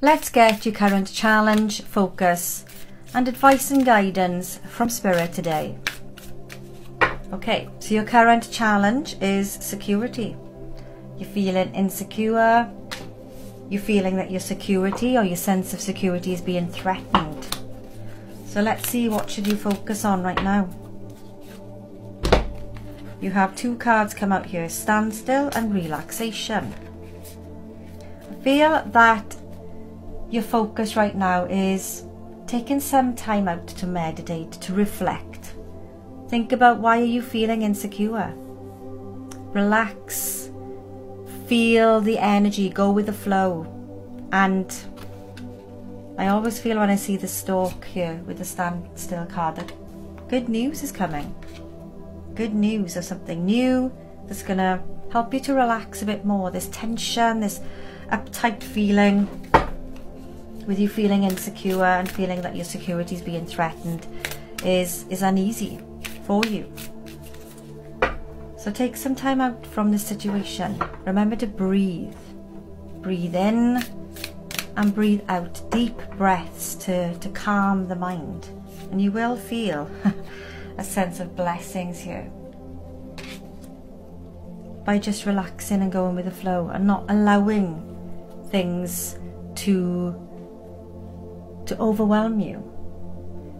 Let's get your current challenge, focus, and advice and guidance from Spirit today. Okay, so your current challenge is security. You're feeling insecure. You're feeling that your security or your sense of security is being threatened. So let's see what should you focus on right now. You have two cards come out here, standstill and relaxation. Feel that your focus right now is taking some time out to meditate, to reflect. Think about why are you feeling insecure? Relax feel the energy, go with the flow. And I always feel when I see the stork here with the standstill card that good news is coming. Good news of something new that's going to help you to relax a bit more. This tension, this uptight feeling, with you feeling insecure and feeling that your security is being threatened is, is uneasy for you. So take some time out from this situation. Remember to breathe. Breathe in and breathe out. Deep breaths to, to calm the mind. And you will feel a sense of blessings here. By just relaxing and going with the flow and not allowing things to to overwhelm you.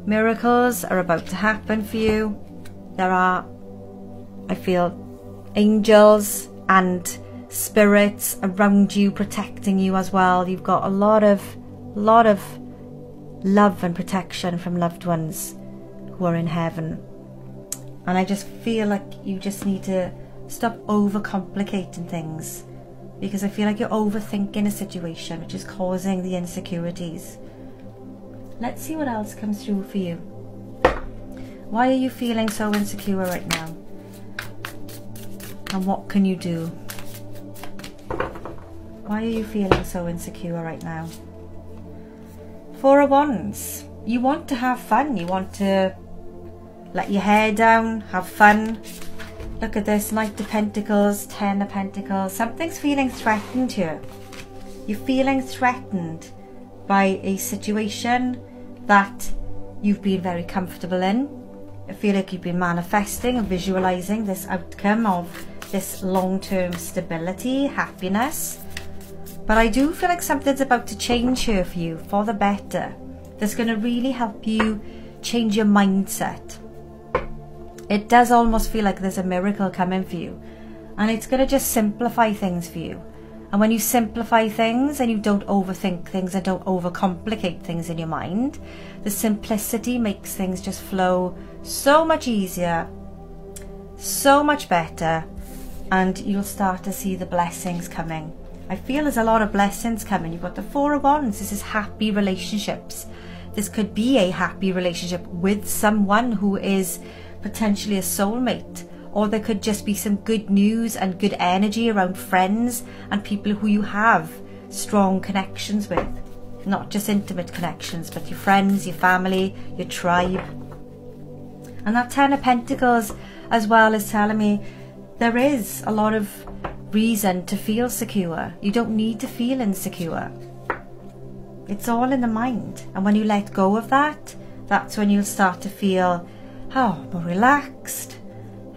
Miracles are about to happen for you. There are I feel angels and spirits around you protecting you as well. You've got a lot of lot of love and protection from loved ones who are in heaven. And I just feel like you just need to stop overcomplicating things because I feel like you're overthinking a situation which is causing the insecurities. Let's see what else comes through for you. Why are you feeling so insecure right now? And what can you do? Why are you feeling so insecure right now? Four of Wands. You want to have fun. You want to let your hair down, have fun. Look at this, Knight of Pentacles, Ten of Pentacles. Something's feeling threatened here. You're feeling threatened by a situation that you've been very comfortable in. I feel like you've been manifesting and visualizing this outcome of this long-term stability, happiness. But I do feel like something's about to change here for you for the better. That's going to really help you change your mindset. It does almost feel like there's a miracle coming for you. And it's going to just simplify things for you. And when you simplify things and you don't overthink things and don't overcomplicate things in your mind, the simplicity makes things just flow so much easier, so much better, and you'll start to see the blessings coming. I feel there's a lot of blessings coming. You've got the Four of Wands. This is happy relationships. This could be a happy relationship with someone who is potentially a soulmate. Or there could just be some good news and good energy around friends and people who you have strong connections with. Not just intimate connections, but your friends, your family, your tribe. And that Ten of Pentacles as well is telling me there is a lot of reason to feel secure. You don't need to feel insecure. It's all in the mind. And when you let go of that, that's when you'll start to feel, oh, more relaxed,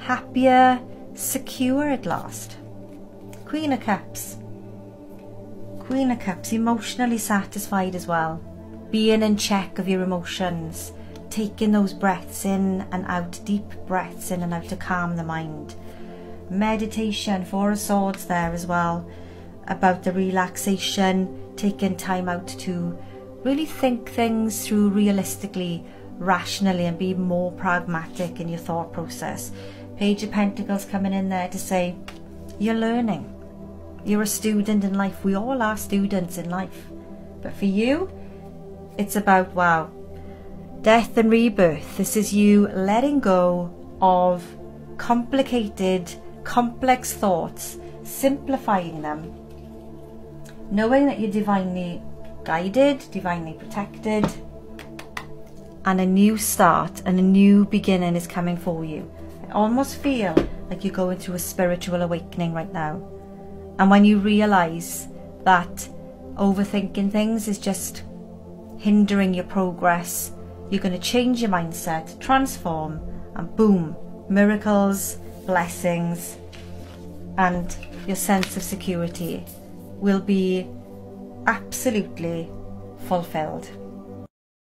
happier, secure at last. Queen of Cups. Queen of Cups, emotionally satisfied as well. Being in check of your emotions. Taking those breaths in and out, deep breaths in and out to calm the mind meditation, Four of Swords there as well, about the relaxation, taking time out to really think things through realistically, rationally, and be more pragmatic in your thought process. Page of Pentacles coming in there to say, you're learning. You're a student in life. We all are students in life. But for you, it's about, wow, death and rebirth. This is you letting go of complicated complex thoughts, simplifying them, knowing that you're divinely guided, divinely protected, and a new start and a new beginning is coming for you. Almost feel like you're going through a spiritual awakening right now. And when you realize that overthinking things is just hindering your progress. You're going to change your mindset, transform, and boom, miracles, blessings, and your sense of security will be absolutely fulfilled.